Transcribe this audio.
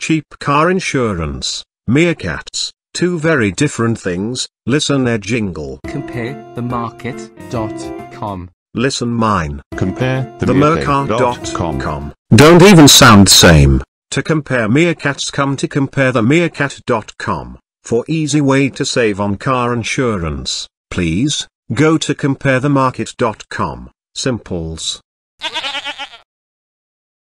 cheap car insurance, meerkats, two very different things, listen their jingle. Compare the market.com. Listen mine. Compare The the meerkat.com. Don't even sound same. To compare meerkats come to compare the meerkat.com. For easy way to save on car insurance, please, go to comparethemarket.com. Simples.